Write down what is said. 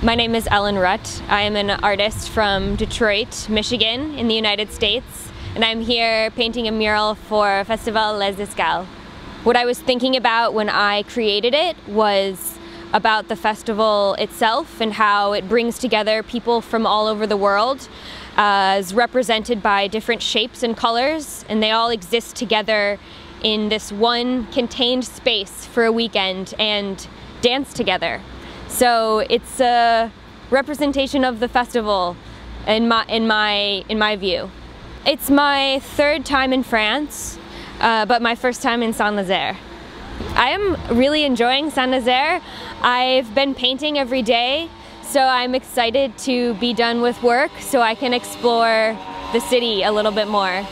My name is Ellen Rutt. I am an artist from Detroit, Michigan in the United States and I'm here painting a mural for Festival Les Escales. What I was thinking about when I created it was about the festival itself and how it brings together people from all over the world uh, as represented by different shapes and colors and they all exist together in this one contained space for a weekend and dance together. So it's a representation of the festival in my, in my, in my view. It's my third time in France, uh, but my first time in Saint-Nazaire. I am really enjoying Saint-Nazaire. I've been painting every day, so I'm excited to be done with work so I can explore the city a little bit more.